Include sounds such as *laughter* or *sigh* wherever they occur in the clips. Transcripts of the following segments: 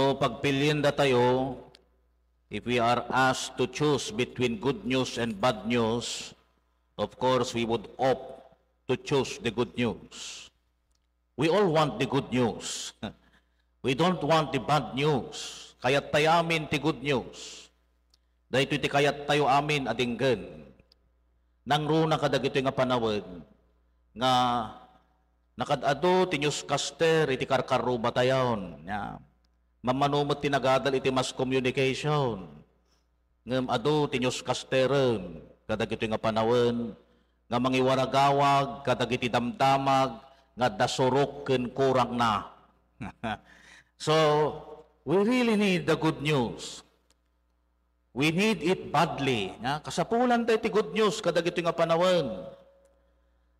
No pagpilienda tayo, if we are asked to choose between good news and bad news, of course we would opt to choose the good news. We all want the good news. *laughs* We don't want the bad news. Kaya't tayo amin ti good news. Dahil iti kayat tayo amin adinggan. Nang runa kadagito nga panawad, nga nakadado ti newscaster iti karkaru batayon. Ya. Mamanumot tinagadal iti mass communication. Ngem ado ti newscasteron kadagito nga panawen nga mangiwaragawag kadagiti damdamag nga dasurok ken kurang na. *laughs* so, we really need the good news. We need it badly. Nga, kasapulan tayo ti good news kadagito nga panahon.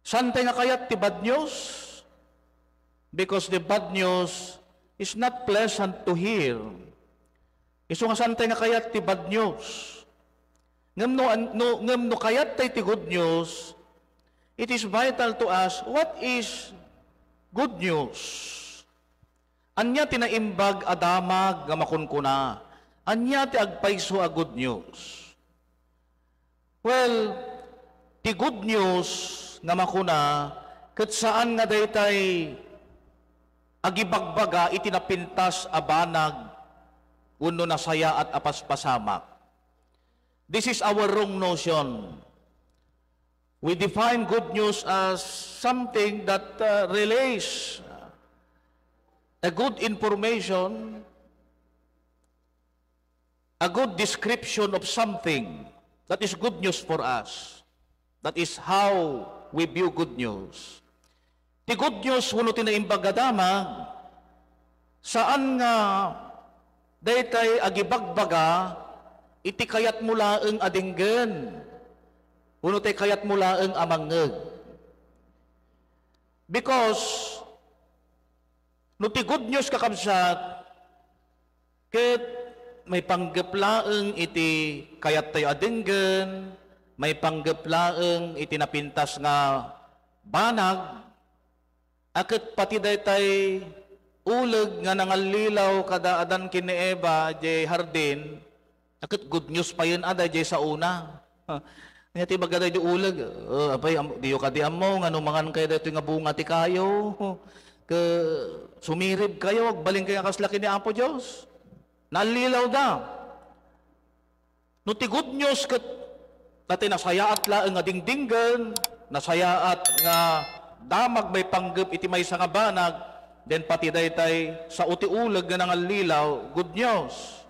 Saan tayo nga kayat ti bad news? Because the bad news is not pleasant to hear. Iso nga saan tayo nga kayat ti bad news? Ngam no, no, ngam no kayat tayo ti good news, it is vital to us, what is good news? Anya tinaimbag adamag nga makunkuna. Anya ti agpaiso a good news. Well, ti good news nga makuna, kat saan nga daytay agibagbaga itinapintas a banag uno na saya at apaspasamak. This is our wrong notion. We define good news as something that uh, relays a good information, a good description of something that is good news for us. That is how we view good news. Ti good news, wano tinaimbagadama, saan nga daytay agibagbaga, iti kayat mula ang adinggan, wano tay kayat mula ang amangeg. Because No ti good news kakabsat, ket may panggeplaeng iti kayat tayo adenggen, may panggeplaeng iti napintas nga banag, akit pati daytay uleg nga nangalilaw kada adan kini Eva jay hardin, akit good news pa yun ada jay sa una. Nga ti bagada di uleg, uh, apay, diyo ka di amo, nga numangan kayo dito nga bunga ti kayo. Ka, sumirib kayo, wag baling kayo kaslaki ni Apo Diyos. Nalilaw da. No ti good news kat dati nasayaat laeng nga dingdinggan, nasayaat nga damag may panggap iti may nga banag, then pati daytay sa uti ulag nga nangalilaw, good news.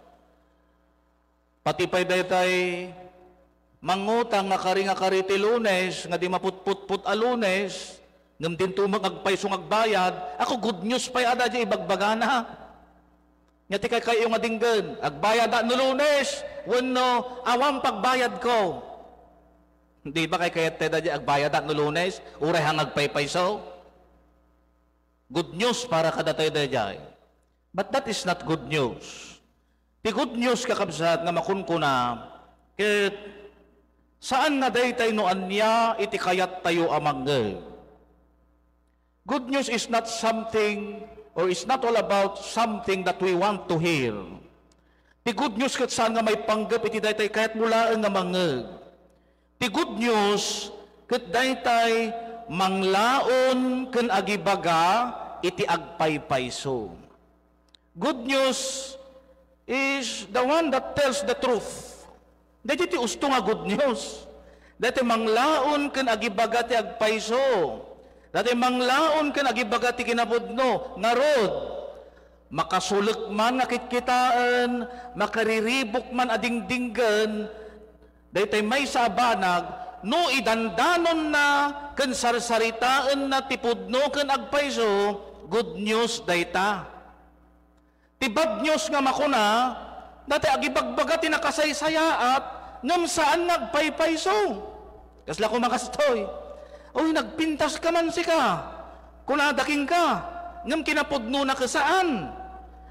Pati pa daytay mangutang nga kari nga kari ti lunes, nga di maputputput a lunes, ngam din tumag agbayad, ako good news pa ada di ibagbagana. Nga ti kay kayo nga dinggan, agbayad no lunes, wano awang pagbayad ko. Di ba kay kayat teda di agbayad no lunes, uray hang agpaypayso? Good news para kada tayo dayjay. But that is not good news. Ti good news kakabsat nga makunkuna, ket saan nga daytay no anya iti kayat tayo amangge. Good news is not something or is not all about something that we want to hear. Ti good news kat saan nga may panggap iti daytay kahit mula nga mangeg. Ti good news kat daytay manglaon ken agibaga iti agpaypayso. Good news is the one that tells the truth. Dati ti usto nga good news. Dati manglaon ken agibaga ti agpayso. Dati manglaon ka nagibaga ti kinapudno, narod. Makasulek man nakitkitaan, makariribok man adingdinggan, daytay may sabanag, no idandanon na, kan sarsaritaan na tipudno kan agpayso, good news dayta. Ti bad news nga makuna, dati agibagbaga ti nakasaysayaat, ngam saan nagpaypayso. Kasla ko makastoy. Oy, nagpintas ka man si ka. Kunadaking ka. Ngam kinapudno na kasaan.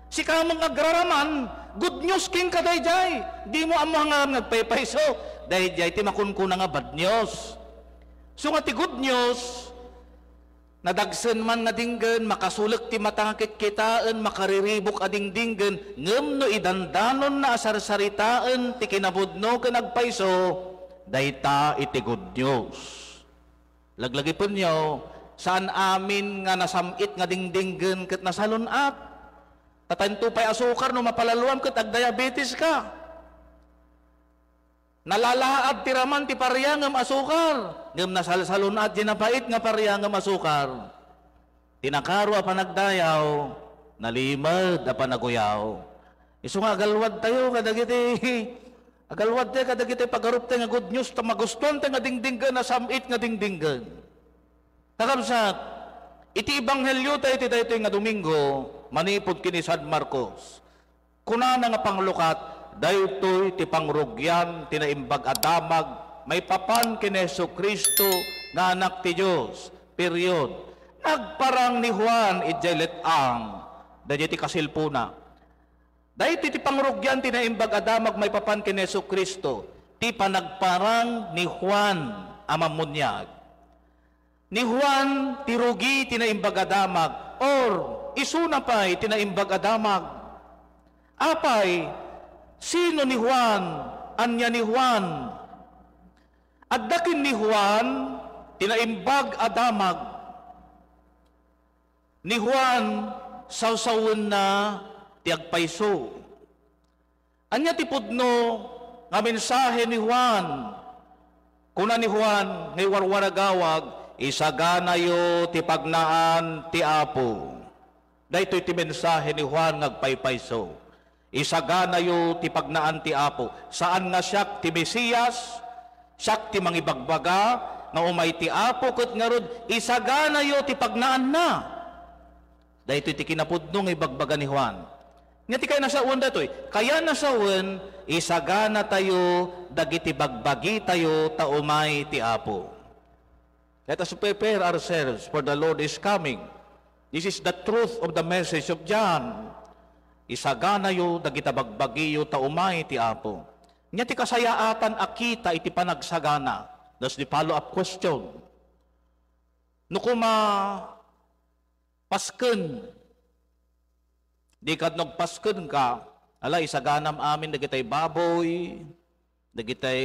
Si ka mong agraraman, good news king ka dayjay. Di mo amo nga nagpaypayso. Dayjay, ti makunkuna nga bad news. So nga ti good news, Nadagsen man nga dinggen, makasulek ti matangkit kitaan, makariribok ading dinggen, ngem no idandanon na asarsaritaan, ti kinabudno ka nagpaiso, dayta iti good news. Laglagi po nyo, saan amin nga nasamit nga dingdinggen kat nasalunat. Tatanto pa'y asukar no mapalaluan kat ag diabetes ka. Nalalaad ti raman ti pariyangam asukar. Ngam nasalsalunat di napait nga pariyangam asukar. Tinakaro a panagdayaw, nalimad a panaguyaw. Iso nga agalwad tayo kadagiti. *laughs* Agalwad tayo kadagiti pagarup tayo nga good news ta magustuhan tayo nga dingdinggan na samit nga dingdinggan. Takamsat, iti ibanghelyo tayo iti dayto nga Domingo, manipod kini San Marcos. Kuna na nga panglukat, daytoy ti pangrugyan tinaimbag adamag may papan kini Kristo nga anak ti Dios. Period. Nagparang ni Juan ijelet ang dayjay ti kasilpuna. Dahil ti pangrugyan tinaimbag adamag may papan kini Kristo. Ti panagparang ni Juan amamunyag. Ni Juan tirugi tinaimbag adamag or isuna pa'y tinaimbag adamag. Apay, sino ni Juan? Anya ni Juan? Addakin ni Juan, tinaimbag adamag. Ni Juan, sawsawon na tiagpaiso. Anya ti pudno nga mensahe ni Juan. Kuna ni Juan, ngay warwaragawag, isagana yo ti pagnaan ti Apo. Daytoy ti mensahe ni Juan ngagpaypayso. Isagana yo ti pagnaan ti Apo. Saan nga siyak ti Mesiyas, siyak ti mangibagbaga, nga umay ti Apo ket nga rod, isagana yo ti pagnaan na. Daytoy ti kinapudno nga ibagbaga ni Juan. Nga ti kaya nasa uwan datoy, kaya nasa uwan, isagana tayo, dagiti bagbagi tayo, taumay ti Apo. Let us prepare ourselves for the Lord is coming. This is the truth of the message of John. Isagana yo, dagita bagbagi yo, taumay ti Apo. Nga ti kasayaatan akita iti panagsagana. That's the follow-up question. No kuma pasken, di kad nagpasken ka, ala isaganam amin dagitay baboy, dagitay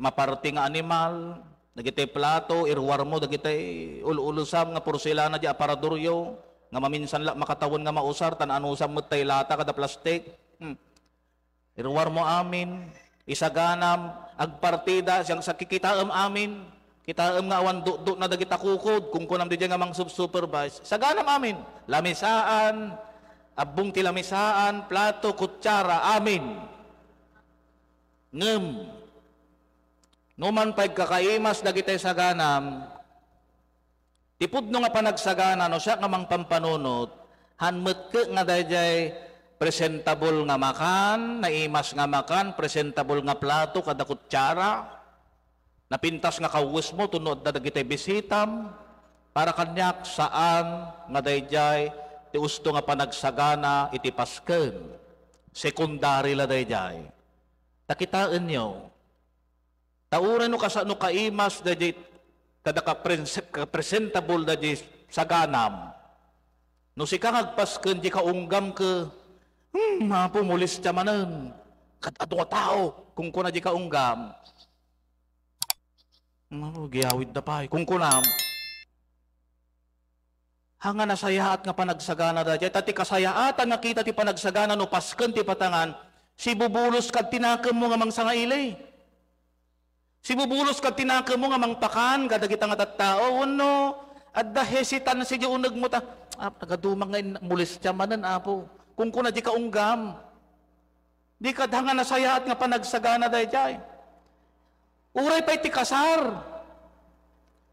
maparti nga animal, dagitay plato, irwar mo, dagitay ululusam nga porselana di aparadoryo, nga maminsan la makatawon nga mausar, tan anusam mo tay lata kada plastik. Hmm. Irwar mo amin, isaganam, agpartida, siyang sa kikitaam amin, kitaam nga awan do na dagita kukod, kung kunam di nga mang supervise. Saganam amin, lamisaan, abong ti lamisaan, plato, kutsara, amin. Ngem, numan pa'y kakaimas dagitay saganam, tipudno nga panagsagana, no siya nga mang pampanunot, hanmet ke nga dayjay presentable nga makan, naimas nga makan, presentable nga plato, kada kutsara, napintas nga kawus mo, tunod na dagitay bisitam, para kanyak saan nga dayjay, ti usto nga panagsagana, iti pasken, sekundary la dayjay. Takitaan nyo, tauran no kasa no kaimas dayjay, kada ka, ka presentable dayjay saganam, no si kangagpasken, di ka unggam ka, Hmm, mapumulis siya manan. Kat tao, kung kuna di ka unggam. Ano, giyawid na pa. Kung kunam, hanga nasayaat nga panagsagana da dyan. Tati kasayaatan nga kita ti panagsagana no pasken ti patangan, si bubulos kag tinakam mo nga mang sangailay. Si bubulos kag tinakam mo nga mang pakan, kadagita nga tattao, ano, at da hesitan na si unag mo ta, ah, nagadumang nga mulis siya manan, apo kung kuna di ka unggam. Di ka nga nasayaat nga panagsagana dahi jay. Uray pa'y ti kasar.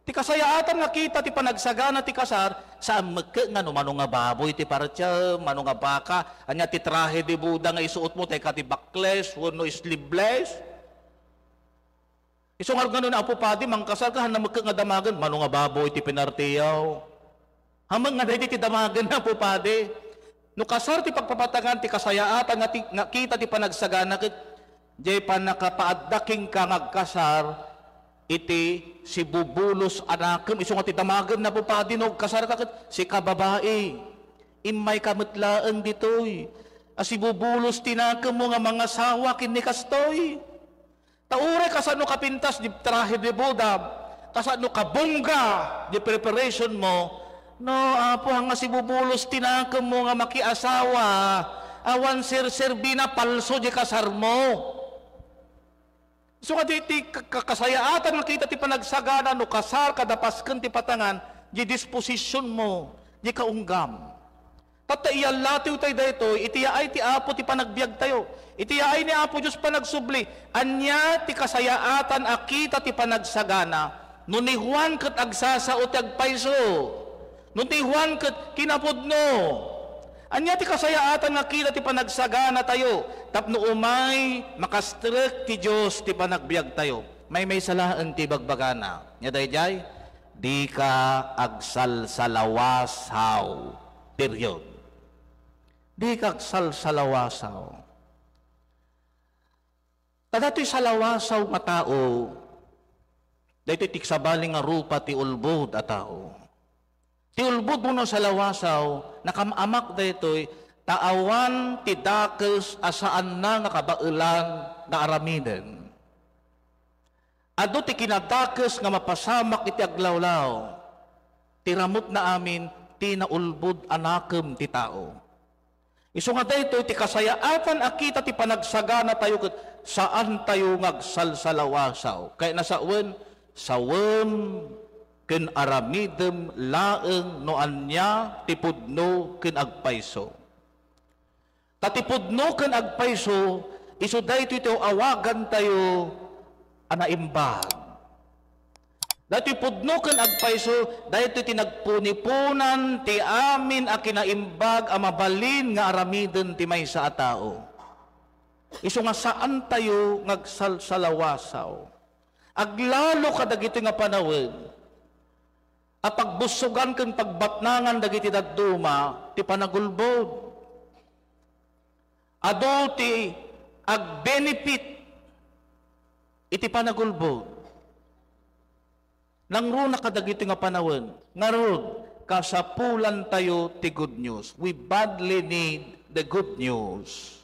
Ti kasayaatan nga kita ti panagsagana ti kasar, sa magka nga no, mano nga baboy ti paratya, mano nga baka, anya ti trahe di Buda nga isuot mo, teka ti bakles, wano sleeveless. Iso nga na apo padi, mangkasal ka, na magka nga damagan, mano nga baboy ti pinartiyaw. Hamang nga dahil ti damagan na apo padi. No kasar ti pagpapatangan ti kasayaatan nga, ti, kita ti panagsagana jay pa nakapaaddaking ka ngagkasar iti si bubulos anakem iso nga ti damagen na po pa dinog kasar ka ket si kababae imay kametlaan ditoy. As si bubulos tinakem mo nga mga sawa kini kastoy Taure kasano kapintas di trahe de boda, kasano kabungga di preparation mo, no, apo nga si bubulos tinakam mo nga makiasawa, awan sir serbina palso di kasar mo. So nga di, di kasayaatan makita ti panagsagana no kasar kadapasken ti patangan di disposition mo di kaunggam. Tata iyalatiw tayo dito, itiya ay ti apo ti panagbiag tayo. Itiya ay ni apo Diyos panagsubli. Anya ti kasayaatan akita ti panagsagana. No ni Juan kat agsasao ti agpaiso. No ni Juan kat kinapudno. Anya ti kasayaatan akita ti panagsagana tayo. Tapno umay makastrek ti Diyos ti panagbiag tayo. May may salaan ti bagbagana. Nya dayjay, di ka agsal salawasaw. Period di kagsal salawasaw. Kadato'y salawasaw nga tao, dahito tiksabaling nga rupa ti ulbod a tao. Ti ulbod mo no salawasaw, nakamamak daytoy taawan ti dakes asaan na nga kabailan nga aramiden. Ado ti kinadakes nga mapasamak iti aglawlaw, tiramot na amin ti naulbod anakem ti tao. Iso nga dayto iti kasayaatan akita ti panagsagana tayo ket saan tayo ngagsalsalawasaw. Kay nasawen sawen ken aramidem laeng no anya tipudno ken agpayso. Tatipudno ken agpayso iso dayto ito awagan tayo anaimbag. Dati pudno kan agpaiso, dahito tinagpunipunan ti amin a kinaimbag a mabalin nga aramiden ti may sa atao. Iso nga saan tayo ngagsalsalawasaw. Aglalo ka dagito nga panawin. A pagbusugan ken pagbatnangan dagiti dadduma ti panagulbod. Ado ti agbenefit iti panagulbod. Nang ro nakadagito nga panawin, nga ro, kasapulan tayo ti good news. We badly need the good news.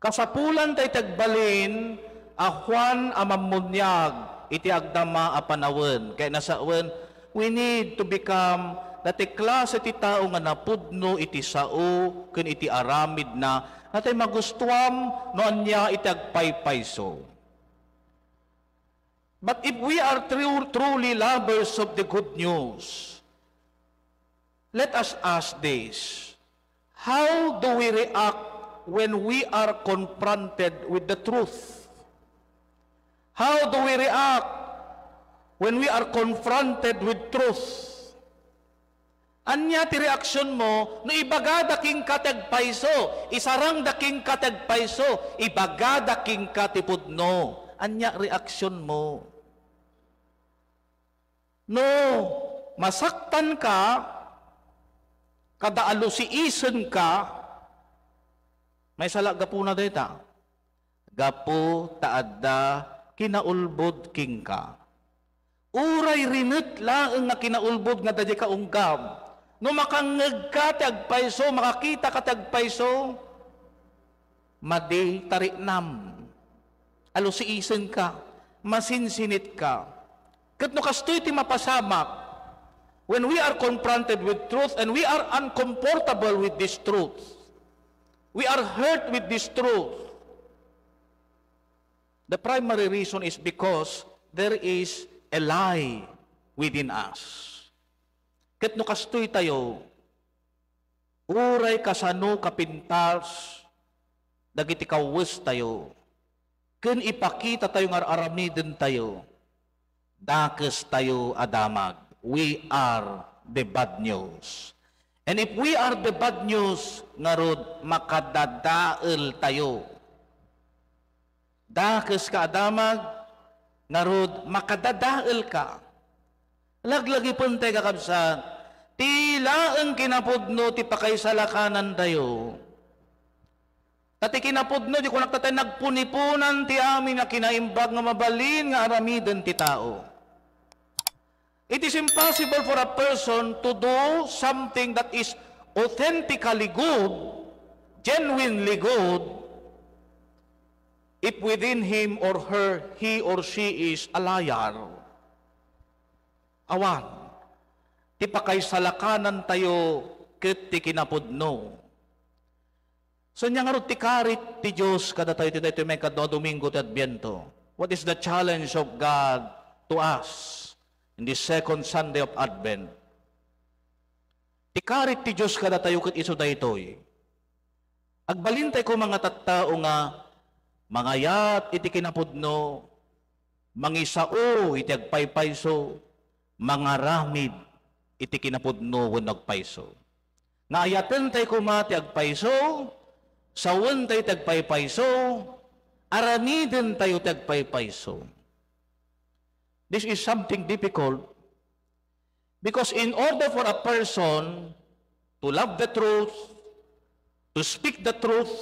Kasapulan tayo tagbalin, a Juan amamunyag, iti agdama a panawin. Kaya nasawen, we need to become dati klase ti tao nga napudno iti sao ken iti aramid na natay magustuam no anya iti agpaypayso. But if we are true, truly lovers of the good news, let us ask this. How do we react when we are confronted with the truth? How do we react when we are confronted with truth? Anya ti reaksyon mo, no ibaga daking katagpaiso, isarang daking katagpaiso, ibaga daking katipudno anya reaksyon mo. No, masaktan ka, kada alusiisen ka, may sala gapo na data. Gapo taadda kinaulbod king ka. Uray rinit laeng nga kinaulbod nga dadya ka unggam. No makangeg ka tagpayso, makakita ka tagpayso, madi tarinam alusiisen ka, masinsinit ka. Kat no kastoy ti mapasamak, when we are confronted with truth and we are uncomfortable with this truth, we are hurt with this truth, the primary reason is because there is a lie within us. Kat no kastoy tayo, uray kasano kapintas, dagiti kawes tayo, Kun ipakita tayo nga aramidin tayo, dakes tayo adamag. We are the bad news. And if we are the bad news, narod, makadadael tayo. Dakes ka adamag, narod, makadadael ka. Laglagi pun tayo kakabsat, tila ang kinapudno ti pakaisalakanan tayo Tati kinapudno, di ko nagtatay nagpunipunan ti amin na kinaimbag nga mabalin nga aramiden ti tao. It is impossible for a person to do something that is authentically good, genuinely good, if within him or her, he or she is a liar. Awan, ti pakay salakanan tayo ket ti kinapudno. So niya nga ti karit ti Diyos kada tayo ti daytoy may kadno Domingo ti Adbiento. What is the challenge of God to us in this second Sunday of Advent? Ti karit ti Diyos kada tayo ket iso daytoy. Agbalintay ko mga tattao nga mangayat iti kinapudno, mangisao iti agpaypayso, mangaramid iti kinapudno wen nagpayso. Ngayatan tay kumati agpayso, sawan tay tagpaypayso, aramiden tayo tagpaypayso. This is something difficult because in order for a person to love the truth, to speak the truth,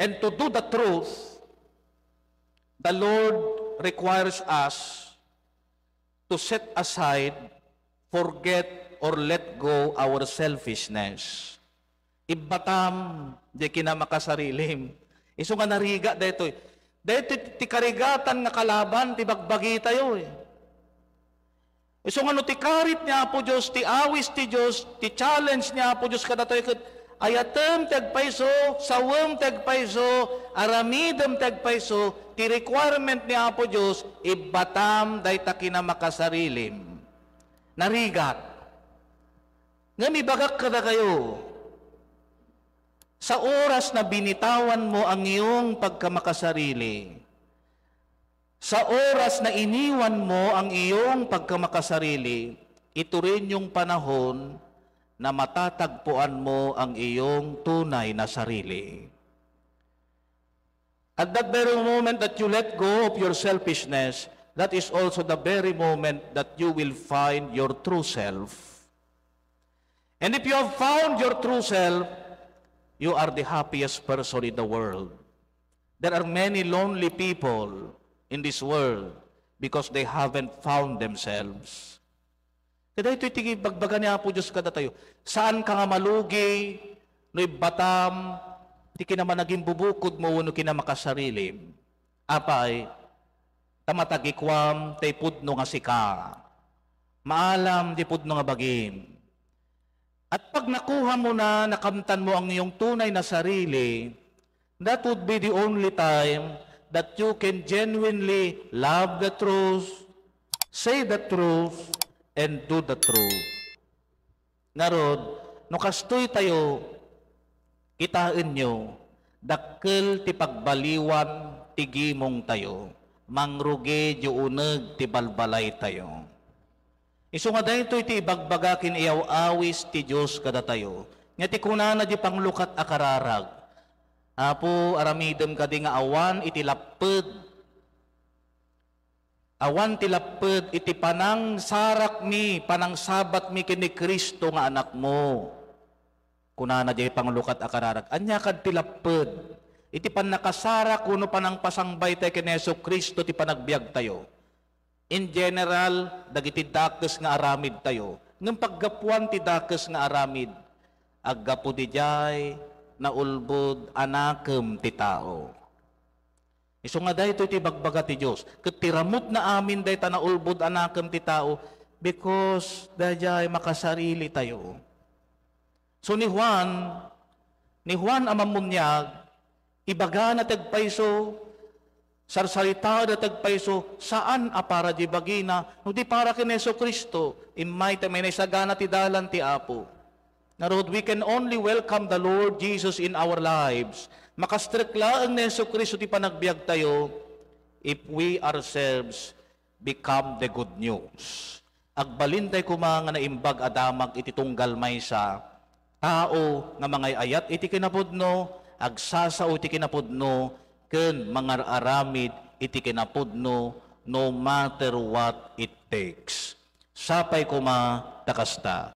and to do the truth, the Lord requires us to set aside, forget, or let go our selfishness. Ibatam, di kinamakasarilim. Iso nga nariga dito. Dito ti karigatan nga kalaban, ti bagbagi tayo eh. Iso nga no ti karit niya po Diyos, ti awis ti Diyos, ti challenge niya po Diyos kada tayo ayatem tagpaiso, sawem tagpaiso, aramidem tagpaiso, ti requirement ni Apo Diyos, ibatam day ta kinamakasarilim. Narigat. Nga bagak kada kayo, sa oras na binitawan mo ang iyong pagkamakasarili, sa oras na iniwan mo ang iyong pagkamakasarili, ito rin yung panahon na matatagpuan mo ang iyong tunay na sarili. At that very moment that you let go of your selfishness, that is also the very moment that you will find your true self. And if you have found your true self, you are the happiest person in the world. There are many lonely people in this world because they haven't found themselves. Kada ito iti bagbaga niya po Diyos kada tayo. Saan ka nga malugi, no batam, ti kinaman naging bubukod mo, no kinamakasarilim. Apay, tamatagikwam, tay pudno nga sika. Maalam, di pudno nga bagim. At pag nakuha mo na, nakamtan mo ang iyong tunay na sarili, that would be the only time that you can genuinely love the truth, say the truth, and do the truth. Narod, no kastoy tayo, kitain nyo, dakkel ti pagbaliwan, tigimong tayo, mangruge di uneg ti balbalay tayo. Isu nga dahito iti ibagbagakin iyaw awis ti Diyos kada tayo. Nga ti kunana di panglukat akararag. Apo aramidem kadi nga awan iti lapped. Awan ti lapped iti panang sarak mi, panang sabat mi kini Kristo nga anak mo. Kunana di panglukat akararag. Anya kad ti lapped. Iti pan nakasara kuno panang pasangbay tayo kini Yesu Kristo ti panagbiag tayo. In general, dagiti dakes nga aramid tayo. Ngam paggapuan ti dakes nga aramid, aggapo di jay, na ulbod anakem ti tao. Iso nga dahito iti bagbaga ti Diyos. Katiramot na amin dahi ta na ulbod anakem ti tao because dayay makasarili tayo. So ni Juan, ni Juan amamunyag, ibaga na tagpaiso, sarsalita da tagpaiso, saan a para di bagina, no di para kineso Kristo, imay ta may naisagana ti dalan ti Apo. Narod, we can only welcome the Lord Jesus in our lives. Makastrikla ang Neso Kristo ti panagbiag tayo if we ourselves become the good news. Agbalintay ko mga naimbag adamag iti tunggal may sa tao nga mga ayat iti kinapudno, agsasao iti kinapudno, ken mga aramid iti kinapudno no matter what it takes. Sapay kuma takasta.